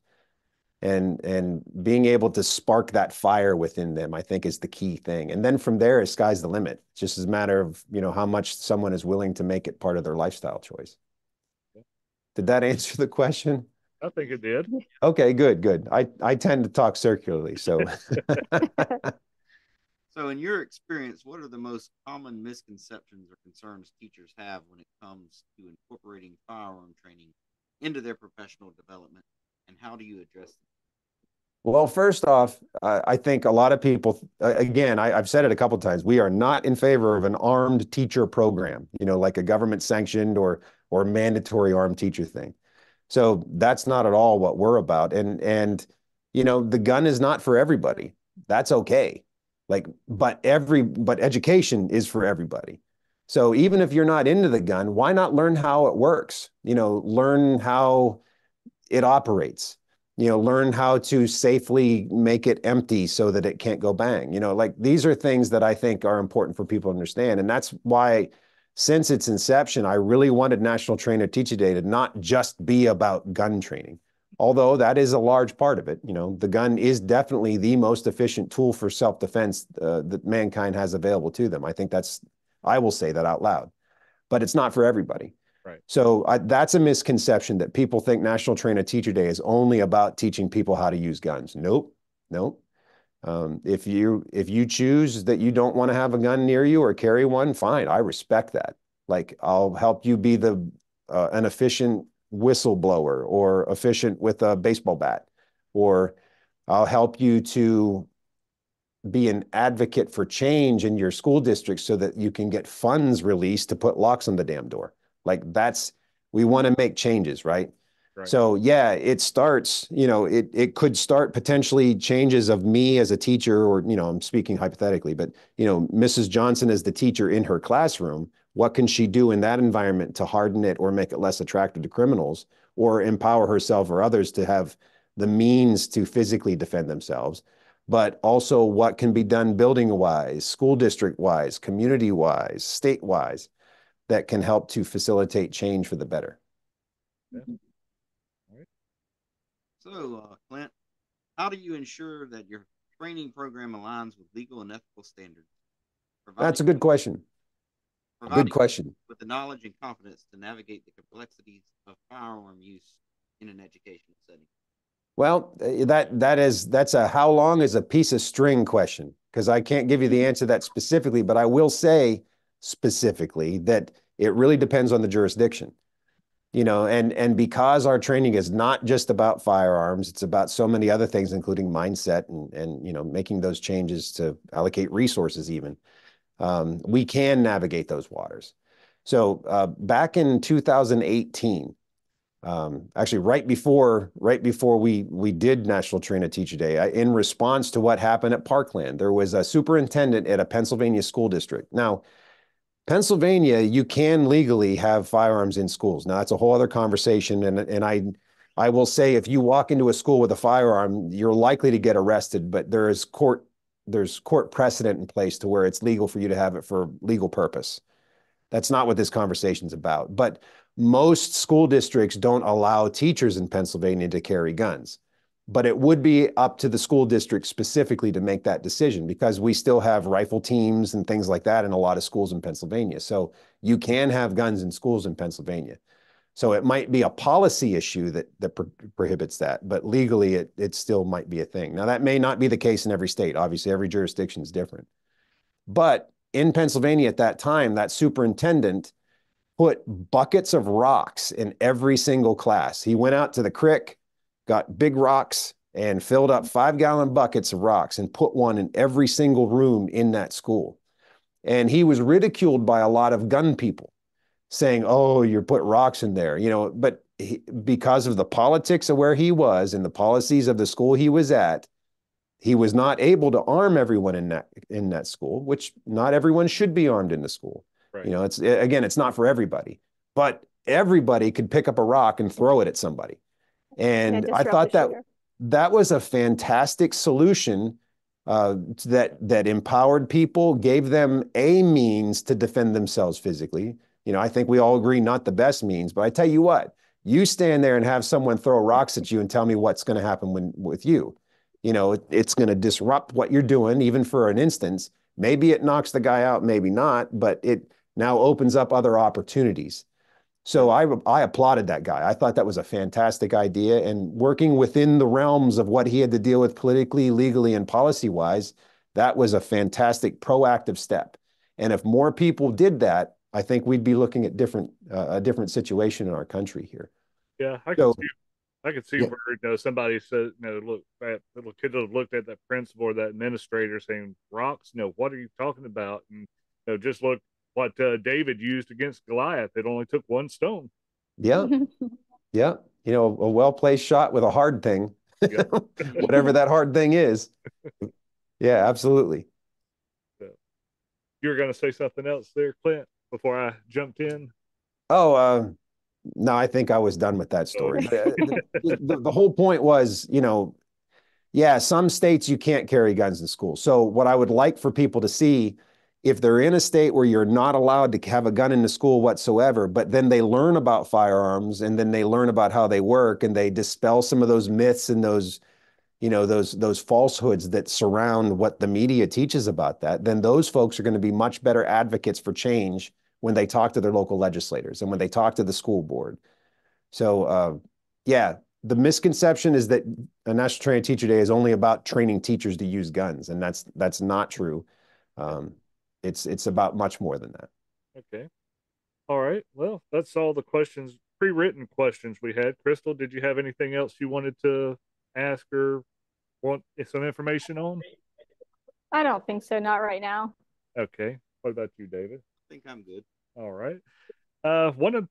And and being able to spark that fire within them, I think, is the key thing. And then from there, sky's the limit. It's just as a matter of, you know, how much someone is willing to make it part of their lifestyle choice. Did that <laughs> answer the question? I think it did. Okay, good, good. I, I tend to talk circularly, so. <laughs> <laughs> So, in your experience, what are the most common misconceptions or concerns teachers have when it comes to incorporating firearm training into their professional development, and how do you address them? Well, first off, I, I think a lot of people, again, I, I've said it a couple times, we are not in favor of an armed teacher program, you know, like a government sanctioned or or mandatory armed teacher thing. So that's not at all what we're about. And and you know, the gun is not for everybody. That's okay. Like, but every but education is for everybody. So even if you're not into the gun, why not learn how it works? You know, learn how it operates. You know, learn how to safely make it empty so that it can't go bang. You know, like these are things that I think are important for people to understand. And that's why since its inception, I really wanted National Train a Teacher Day to not just be about gun training, although that is a large part of it. You know, the gun is definitely the most efficient tool for self-defense uh, that mankind has available to them. I think that's, I will say that out loud, but it's not for everybody. Right. So I, that's a misconception that people think National Train a Teacher Day is only about teaching people how to use guns. Nope, nope. Um, if you if you choose that you don't want to have a gun near you or carry one, fine. I respect that. Like I'll help you be the uh, an efficient whistleblower or efficient with a baseball bat, or I'll help you to be an advocate for change in your school district so that you can get funds released to put locks on the damn door. Like that's we want to make changes, right? Right. So yeah, it starts, you know, it it could start potentially changes of me as a teacher, or you know, I'm speaking hypothetically, but you know, Mrs. Johnson as the teacher in her classroom, what can she do in that environment to harden it or make it less attractive to criminals, or empower herself or others to have the means to physically defend themselves? But also, what can be done building wise, school district wise, community wise, state wise, that can help to facilitate change for the better. Yeah. So, uh, Klint, how do you ensure that your training program aligns with legal and ethical standards? That's a good question. Good question. With the knowledge and confidence to navigate the complexities of firearm use in an educational setting. Well, eh, that that is that's a how long is a piece of string question because I can't give you the answer that specifically, but I will say specifically that it really depends on the jurisdiction. You know and and because our training is not just about firearms it's about so many other things including mindset and and you know making those changes to allocate resources even um, we can navigate those waters. So uh, back in 2018 um, actually right before right before we we did national train a teacher day I, in response to what happened at parkland there was a superintendent at a pennsylvania school district now Pennsylvania, you can legally have firearms in schools. Now that's a whole other conversation, and and I I will say if you walk into a school with a firearm, you're likely to get arrested. But there is court there's court precedent in place to where it's legal for you to have it for legal purpose. That's not what this conversation's about. But most school districts don't allow teachers in Pennsylvania to carry guns but it would be up to the school district specifically to make that decision because we still have rifle teams and things like that in a lot of schools in Pennsylvania. So you can have guns in schools in Pennsylvania. So it might be a policy issue that that pro prohibits that, but legally it it still might be a thing. Now that may not be the case in every state. Obviously, every jurisdiction is different. But in Pennsylvania at that time, that superintendent put buckets of rocks in every single class. He went out to the creek got big rocks and filled up five gallon buckets of rocks and put one in every single room in that school. And he was ridiculed by a lot of gun people saying, Oh, you're put rocks in there, you know, but he, because of the politics of where he was and the policies of the school he was at, he was not able to arm everyone in that in that school, which not everyone should be armed in the school. Right. You know, it's again, it's not for everybody, but everybody could pick up a rock and throw it at somebody. And I thought that that was a fantastic solution uh, that that empowered people, gave them a means to defend themselves physically. You know, I think we all agree not the best means, but I tell you what, you stand there and have someone throw rocks at you and tell me what's going to happen when with you. You know, it, it's going to disrupt what you're doing, even for an instance. Maybe it knocks the guy out, maybe not, but it now opens up other opportunities. So I, I applauded that guy. I thought that was a fantastic idea. And working within the realms of what he had to deal with politically, legally, and policy wise, that was a fantastic proactive step. And if more people did that, I think we'd be looking at different uh, a different situation in our country here. Yeah, I can so, see. I can see yeah. where you know somebody said, you know, look, that little kid have looked at that principal or that administrator saying, "Rocks? No, what are you talking about?" And you know, just look what uh, David used against Goliath. It only took one stone. Yeah, <laughs> yeah. You know, a well placed shot with a hard thing, <laughs> whatever that hard thing is. <laughs> Yeah, absolutely. you were going to say something else there, Klint, before I jumped in. Oh, uh, no, I think I was done with that story. the, the, the whole point was, you know, yeah, some states you can't carry guns in school. So what I would like for people to see if they're in a state where you're not allowed to have a gun in the school whatsoever, but then they learn about firearms and then they learn about how they work and they dispel some of those myths and those, you know, those those falsehoods that surround what the media teaches about that, then those folks are going to be much better advocates for change when they talk to their local legislators and when they talk to the school board. So, uh, yeah, the misconception is that a National Train a Teacher Day is only about training teachers to use guns, and that's that's not true. Um, it's it's about much more than that. Okay. All right. Well, that's all the questions, pre-written questions we had. Crystal, did you have anything else you wanted to ask or want some information on? I don't think so. Not right now. Okay. What about you, David? I think I'm good. All right. Uh, one of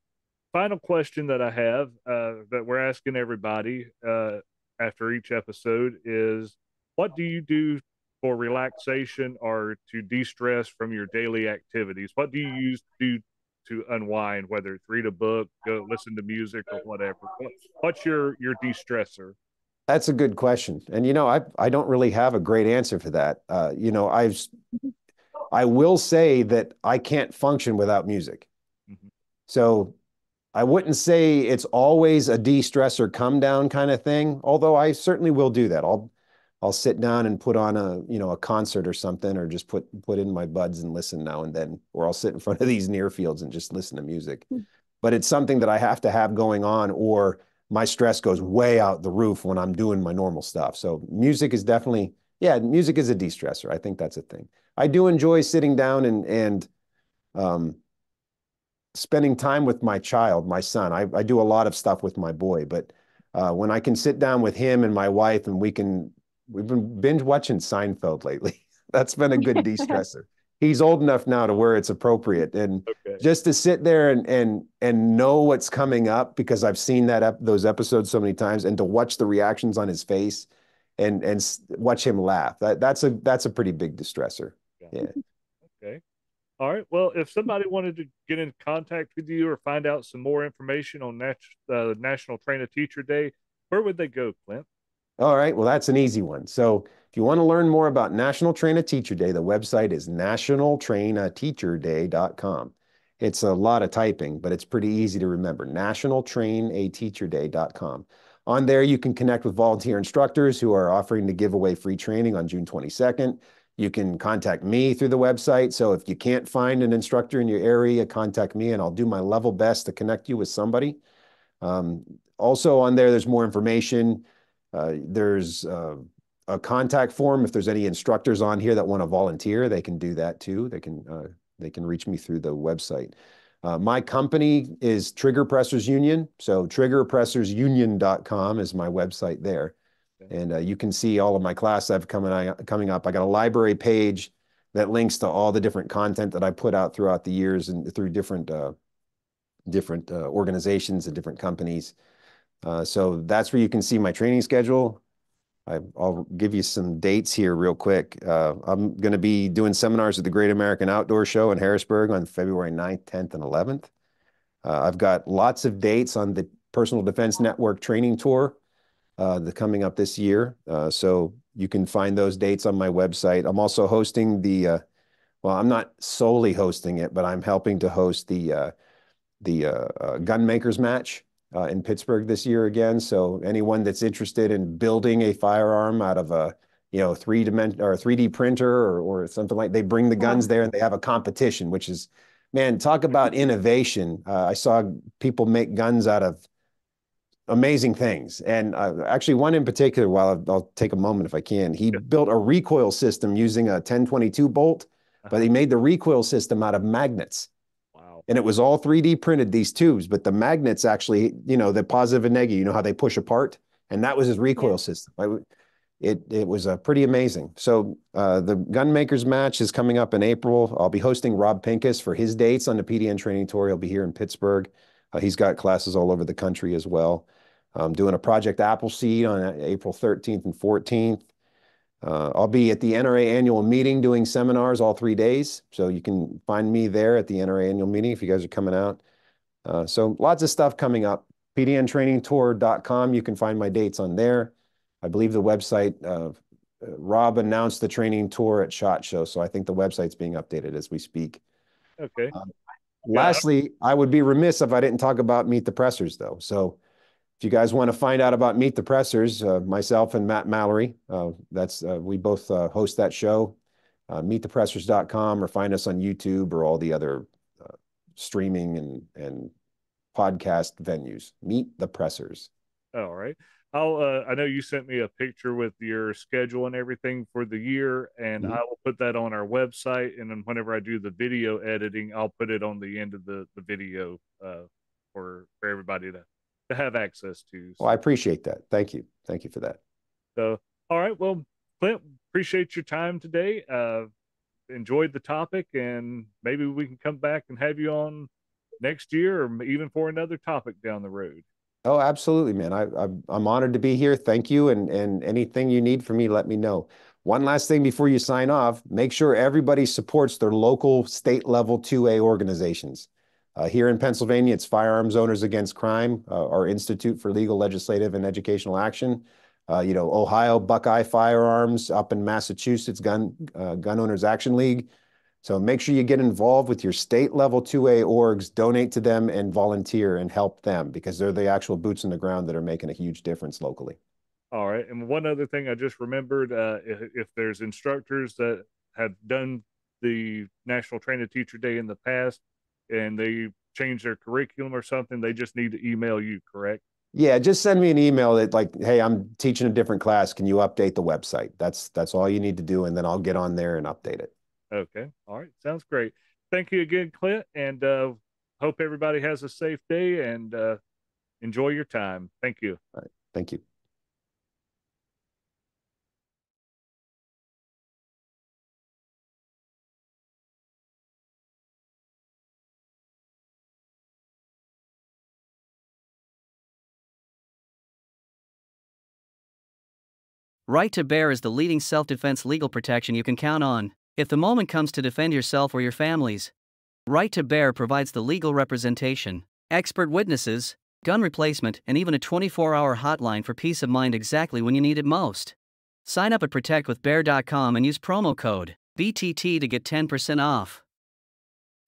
final question that I have uh, that we're asking everybody uh, after each episode is, what do you do for relaxation or to de-stress from your daily activities? What do you use to to unwind, whether it's read a book, go listen to music or whatever? what's your your de-stressor? That's a good question. And you know, I I don't really have a great answer for that. Uh, you know, I've I will say that I can't function without music. Mm-hmm. So I wouldn't say it's always a de-stressor come down kind of thing, although I certainly will do that. I'll I'll sit down and put on a you know a concert or something, or just put put in my buds and listen now and then, or I'll sit in <laughs> front of these near fields and just listen to music. Mm. But it's something that I have to have going on, or my stress goes way out the roof when I'm doing my normal stuff. So music is definitely yeah, music is a de-stressor. I think that's a thing. I do enjoy sitting down and and um, spending time with my child, my son. I, I do a lot of stuff with my boy, but uh, when I can sit down with him and my wife and we can We've been binge watching Seinfeld lately. <laughs> That's been a <laughs> good de-stressor. He's old enough now to where it's appropriate, and okay. just to sit there and and and know what's coming up because I've seen that ep- those episodes so many times, and to watch the reactions on his face, and and watch him laugh. That that's a that's a pretty big distressor. Yeah. yeah. Okay. All right. Well, if somebody wanted to get in contact with you or find out some more information on nat- uh, National Train a Teacher Day, where would they go, Klint? All right, well, that's an easy one. So if you want to learn more about National Train a Teacher Day, the website is nationaltrainateacherday.com. It's a lot of typing, but it's pretty easy to remember. Nationaltrainateacherday.com. On there, you can connect with volunteer instructors who are offering to give away free training on June 22nd. You can contact me through the website. So if you can't find an instructor in your area, contact me and I'll do my level best to connect you with somebody. Um, also on there, there's more information. Uh, there's uh, a contact form. If there's any instructors on here that want to volunteer, they can do that too. They can uh, they can reach me through the website. Uh, my company is Trigger Pressers Union. So triggerpressersunion.com is my website there. And uh, you can see all of my classes I've coming, coming up. I got a library page that links to all the different content that I put out throughout the years and through different uh, different organizations and different companies. Uh, so that's where you can see my training schedule. I, will give you some dates here real quick. Uh, I'm going to be doing seminars at the Great American Outdoor Show in Harrisburg on February 9th, 10th, and 11th. Uh, I've got lots of dates on the Personal Defense Network training tour uh, the coming up this year. Uh, so you can find those dates on my website. I'm also hosting the, uh, well, I'm not solely hosting it, but I'm helping to host the the gunmakers match in Pittsburgh this year again. So anyone that's interested in building a firearm out of a you know three dimension or a 3D printer or, or something like, they bring the guns there and they have a competition, which is, man, talk about innovation. Uh, I saw people make guns out of amazing things. And uh, actually, one in particular, while I'll, I'll, take a moment if I can, he yeah. built a recoil system using a 1022 bolt, uh-huh. but he made the recoil system out of magnets. And it was all 3D printed, these tubes, but the magnets actually, you know, the positive and negative, you know how they push apart? And that was his recoil yeah. system. I, it, it was uh, pretty amazing. So uh, the Gunmakers match is coming up in April. I'll be hosting Rob Pincus for his dates on the PDN training tour. He'll be here in Pittsburgh. Uh, he's got classes all over the country as well. I'm doing a Project Appleseed on April 13th and 14th. Uh, I'll be at the NRA annual meeting doing seminars all three days. So you can find me there at the NRA annual meeting if you guys are coming out. Uh, so lots of stuff coming up. PDNtrainingtour.com. You can find my dates on there. I believe the website, uh, Rob announced the training tour at SHOT Show. So I think the website's being updated as we speak. Okay. Um, lastly, I would be remiss if I didn't talk about Meet the Pressers though. So if you guys want to find out about Meet the Pressers, uh, myself and Matt Mallory, uh, that's uh, we both uh, host that show. Uh, meetthepressers.com or find us on YouTube or all the other uh, streaming and and podcast venues. Meet the Pressers. All right. I'll. Uh, I know you sent me a picture with your schedule and everything for the year, and mm-hmm. I will put that on our website. And then whenever I do the video editing, I'll put it on the end of the the video uh, for for everybody to to have access to. So. Well, I appreciate that. Thank you. Thank you for that. So, all right. Well, Klint, appreciate your time today. Uh, enjoyed the topic, and maybe we can come back and have you on next year, or even for another topic down the road. Oh, absolutely, man. I, I I'm honored to be here. Thank you, and and anything you need from me, let me know. One last thing before you sign off: make sure everybody supports their local state level 2A organizations. Uh, here in Pennsylvania, it's Firearms Owners Against Crime, uh, our Institute for Legal, Legislative, and Educational Action. Uh, you know, Ohio Buckeye Firearms, up in Massachusetts, Gun uh, Gun Owners Action League. So make sure you get involved with your state level 2A orgs, donate to them, and volunteer and help them because they're the actual boots on the ground that are making a huge difference locally. All right. And one other thing I just remembered uh, if, if there's instructors that have done the National Train a Teacher Day in the past, and they change their curriculum or something, they just need to email you, correct? Yeah, just send me an email that like, hey, I'm teaching a different class. Can you update the website? That's that's all you need to do, and then I'll get on there and update it. Okay. All right. Sounds great. Thank you again, Klint, and uh, hope everybody has a safe day and uh, enjoy your time. Thank you. All right. Thank you. Right to Bear is the leading self defense legal protection you can count on if the moment comes to defend yourself or your families. Right to Bear provides the legal representation, expert witnesses, gun replacement, and even a 24 hour hotline for peace of mind exactly when you need it most. Sign up at protectwithbear.com and use promo code BTT to get 10% off.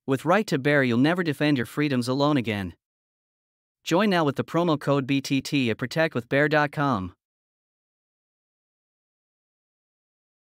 With Right to Bear, you'll never defend your freedoms alone again. Join now with the promo code BTT at protectwithbear.com.